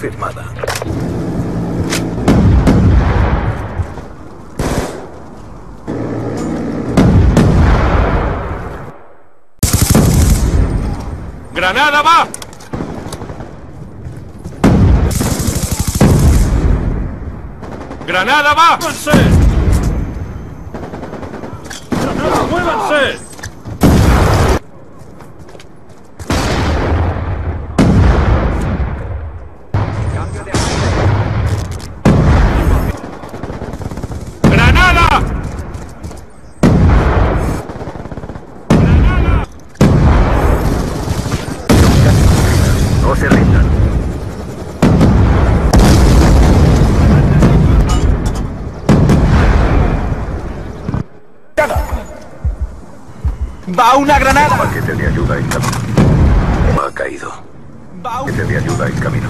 Confirmada. ¡Granada va! ¡Granada va! ¡Muévanse! ¡Granada, muévanse! No se rindan. ¡Va una granada! Un paquete ayuda en camino. Ha caído. Va un... Ayuda en camino.